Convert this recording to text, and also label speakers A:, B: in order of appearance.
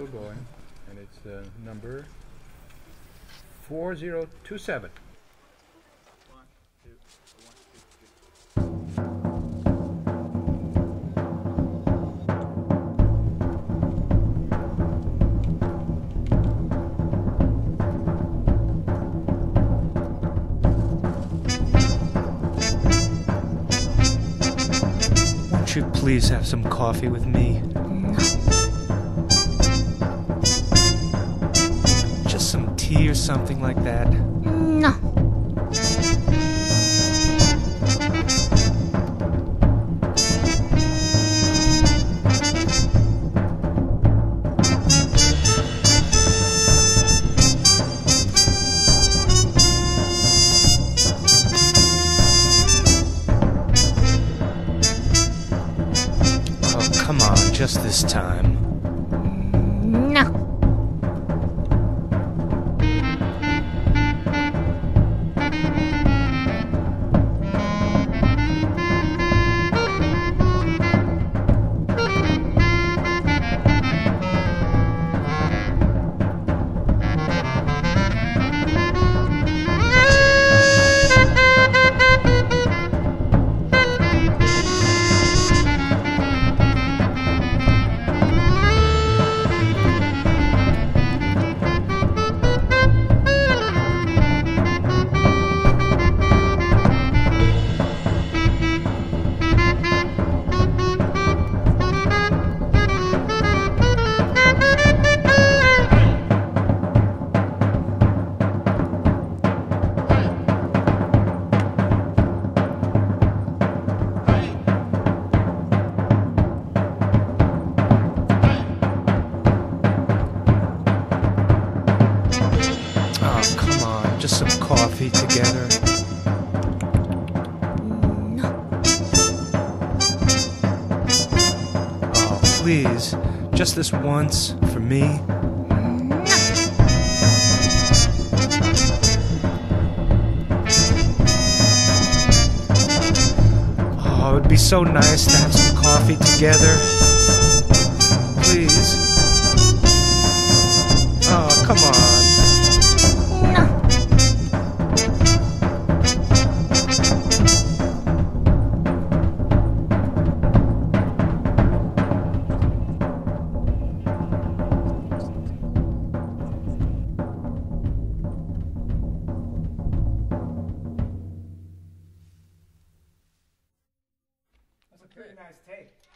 A: still going, and it's uh, number 4027.
B: Won't you please have some coffee with me? Just some tea or something like that.
C: No.
B: Just this time. Oh, come on, just some coffee together. Oh, please, just this once for me. Oh, it'd be so nice to have some coffee together. Pretty nice take.